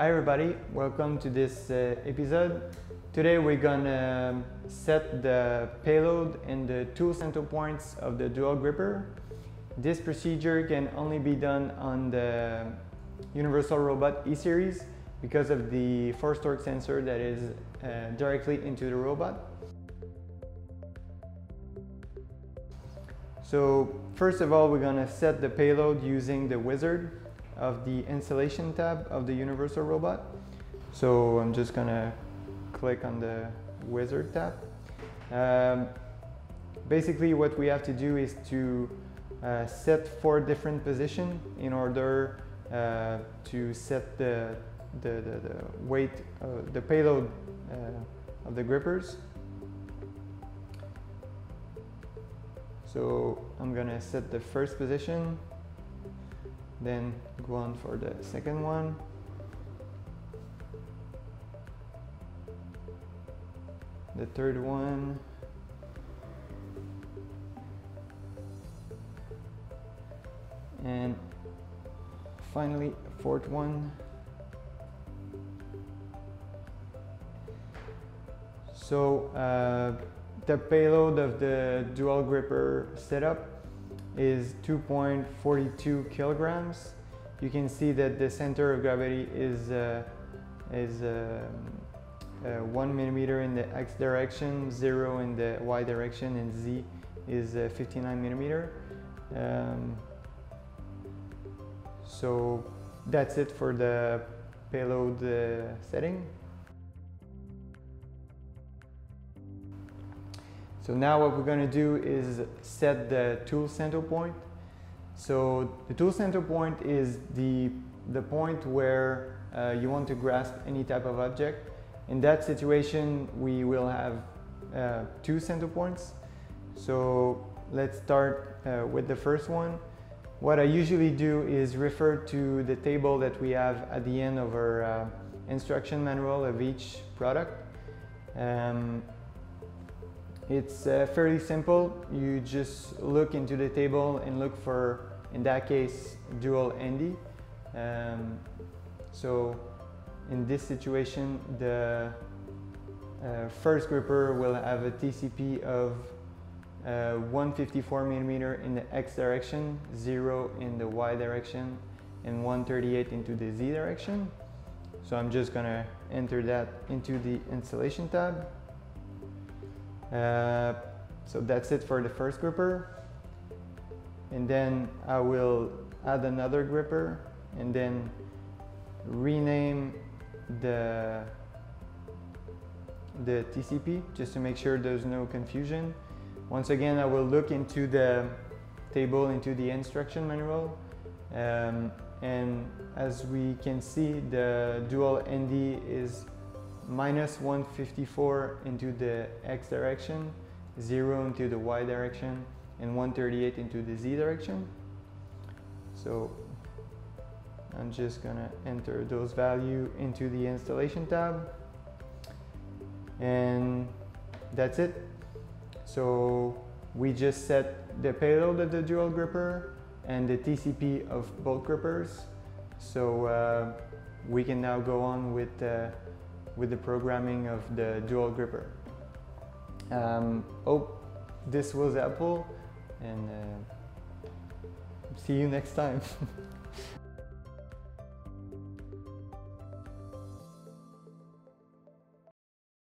hi everybody, welcome to this uh, episode. Today we're gonna um, set the payload and the tool center points of the dual gripper. This procedure can only be done on the Universal Robot E-Series because of the force torque sensor that is uh, directly into the robot. So first of all, we're gonna set the payload using the wizard of the installation tab of the Universal Robot. So I'm just gonna click on the wizard tab. Um, basically what we have to do is to uh, set four different positions in order uh, to set the, the, the, the weight, uh, the payload uh, of the grippers. So I'm gonna set the first position then go on for the second one. The third one. And finally fourth one. So uh, the payload of the dual gripper setup is 2.42 kilograms. You can see that the center of gravity is, uh, is uh, uh, one millimeter in the X direction, zero in the Y direction, and Z is uh, 59 millimeter. Um, so that's it for the payload uh, setting. So now what we're going to do is set the tool center point. So the tool center point is the, the point where uh, you want to grasp any type of object. In that situation, we will have uh, two center points. So let's start uh, with the first one. What I usually do is refer to the table that we have at the end of our uh, instruction manual of each product. Um, it's uh, fairly simple. You just look into the table and look for, in that case, dual Hand-E. Um, so in this situation, the uh, first gripper will have a TCP of uh, 154 millimeter in the X direction, zero in the Y direction, and 138 into the Z direction. So I'm just gonna enter that into the installation tab. Uh, so that's it for the first gripper. And then I will add another gripper and then rename the, the TCP just to make sure there's no confusion. Once again, I will look into the table, into the instruction manual. Um, and as we can see, the dual Hand-E is minus 154 into the x direction, 0 into the y direction, and 138 into the z direction. So I'm just gonna enter those values into the installation tab. And that's it. So we just set the payload of the dual gripper and the TCP of both grippers. So uh, we can now go on with uh, with the programming of the dual gripper. Um, hope this was Apple and uh, see you next time.